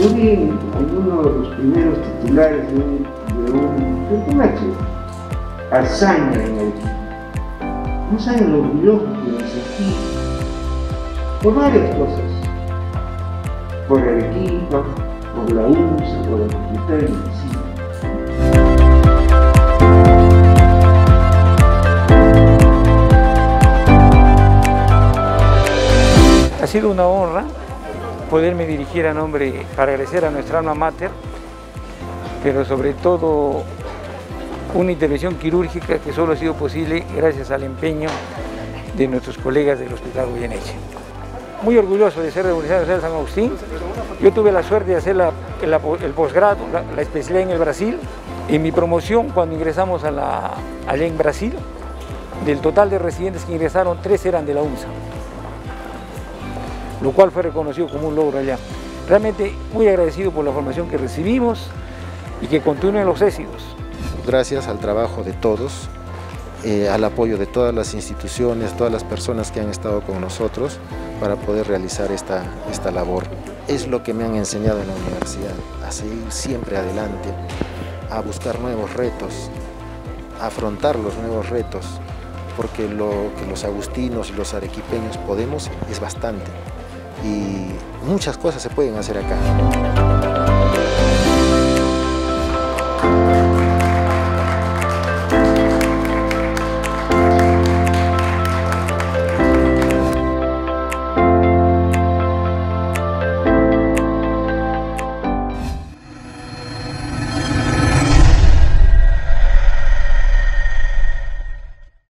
también uno de los primeros titulares de un, de un, hazaña en el no saben lo orgulloso que me sentí por varias cosas, por el equipo, por la UNSA, por la Facultad de Medicina. Ha sido una honra poderme dirigir a nombre para agradecer a nuestra alma mater, pero sobre todo una intervención quirúrgica que solo ha sido posible gracias al empeño de nuestros colegas del Hospital Goyeneche. Muy orgulloso de ser de la Universidad de San Agustín. Yo tuve la suerte de hacer el posgrado, la, especialidad en el Brasil. En mi promoción, cuando ingresamos a la, allá en Brasil, del total de residentes que ingresaron, tres eran de la UNSA, lo cual fue reconocido como un logro allá. Realmente muy agradecido por la formación que recibimos y que continúen los éxitos gracias al trabajo de todos, eh, al apoyo de todas las instituciones, todas las personas que han estado con nosotros para poder realizar esta, esta labor. Es lo que me han enseñado en la universidad, a seguir siempre adelante, a buscar nuevos retos, a afrontar los nuevos retos, porque lo que los agustinos y los arequipeños podemos es bastante y muchas cosas se pueden hacer acá.